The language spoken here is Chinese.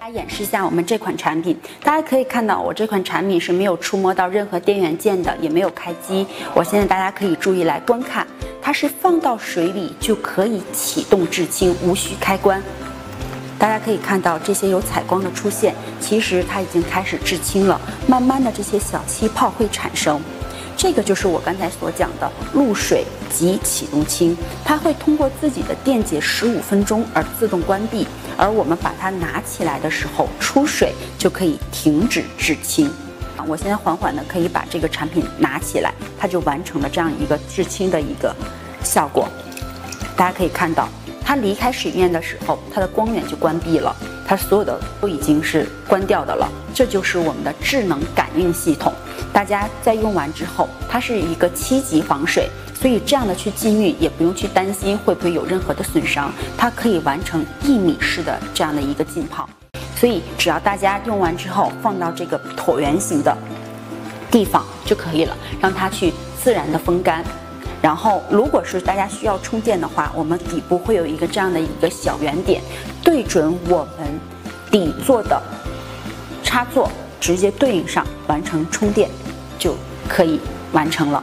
来演示一下我们这款产品。大家可以看到，我这款产品是没有触摸到任何电源键的，也没有开机。我现在大家可以注意来观看，它是放到水里就可以启动制氢，无需开关。大家可以看到这些有采光的出现，其实它已经开始制氢了。慢慢的，这些小气泡会产生。这个就是我刚才所讲的露水即启动氢，它会通过自己的电解十五分钟而自动关闭，而我们把它拿起来的时候出水就可以停止制氢。我现在缓缓的可以把这个产品拿起来，它就完成了这样一个制氢的一个效果。大家可以看到，它离开水面的时候，它的光源就关闭了，它所有的都已经是关掉的了。这就是我们的智能感应系统。大家在用完之后，它是一个七级防水，所以这样的去浸浴也不用去担心会不会有任何的损伤，它可以完成一米式的这样的一个浸泡。所以只要大家用完之后放到这个椭圆形的地方就可以了，让它去自然的风干。然后，如果是大家需要充电的话，我们底部会有一个这样的一个小圆点，对准我们底座的插座，直接对应上完成充电。就可以完成了。